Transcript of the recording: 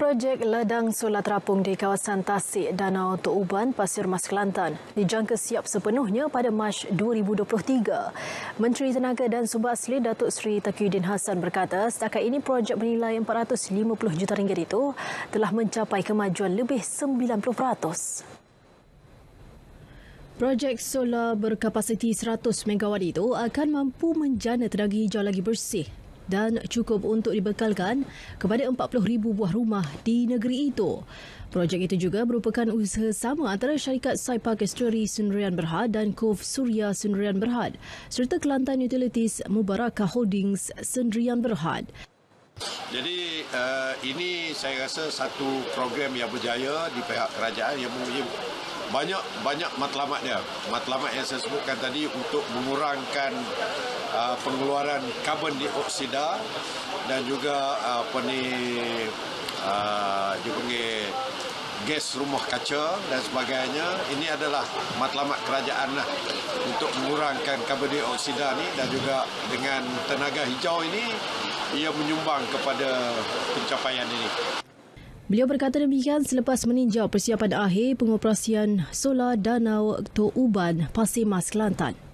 Projek ladang solar terapung di kawasan Tasik Danau Tok Uban, Pasir Mas Kelantan dijangka siap sepenuhnya pada Mac 2023. Menteri Tenaga dan Sumber Asli Datuk Seri Taqiyuddin Hassan berkata setakat ini projek bernilai 450 juta ringgit itu telah mencapai kemajuan lebih 90%. Projek solar berkapasiti 100 megawatt itu akan mampu menjana tenaga hijau lagi bersih dan cukup untuk dibekalkan kepada 40,000 buah rumah di negeri itu. Projek itu juga merupakan usaha sama antara syarikat Saipak Estuary Sendirian Berhad dan Kov Surya Sendirian Berhad serta Kelantan Utilities Mubarakah Holdings Sendirian Berhad. Jadi uh, ini saya rasa satu program yang berjaya di pihak kerajaan yang mempunyai banyak banyak matlamat dia. Matlamat yang saya sebutkan tadi untuk mengurangkan uh, pengeluaran karbon dioksida dan juga uh, apa ni uh, dipanggil gas rumah kaca dan sebagainya ini adalah matlamat kerajaan lah untuk mengurangkan karbon dioksida ni dan juga dengan tenaga hijau ini ia menyumbang kepada pencapaian ini. Beliau berkata demikian selepas meninjau persiapan akhir pengoperasian solar Danau Tok Uban, Pasir Mas, Kelantan.